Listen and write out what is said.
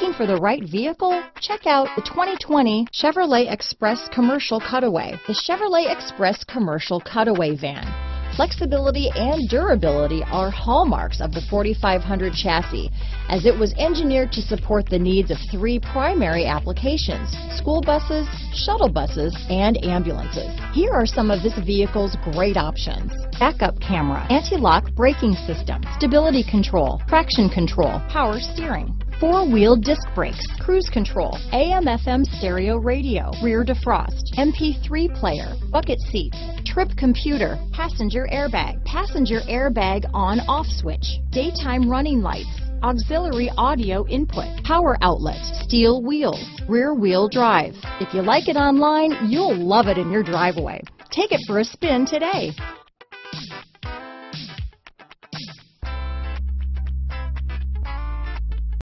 Looking for the right vehicle? Check out the 2020 Chevrolet Express Commercial Cutaway. The Chevrolet Express Commercial Cutaway van. Flexibility and durability are hallmarks of the 4500 chassis, as it was engineered to support the needs of three primary applications, school buses, shuttle buses, and ambulances. Here are some of this vehicle's great options. Backup camera, anti-lock braking system, stability control, traction control, power steering, four-wheel disc brakes, cruise control, AM FM stereo radio, rear defrost, MP3 player, bucket seats, trip computer, passenger airbag, passenger airbag on off switch, daytime running lights, auxiliary audio input, power outlet, steel wheels, rear wheel drive. If you like it online, you'll love it in your driveway. Take it for a spin today.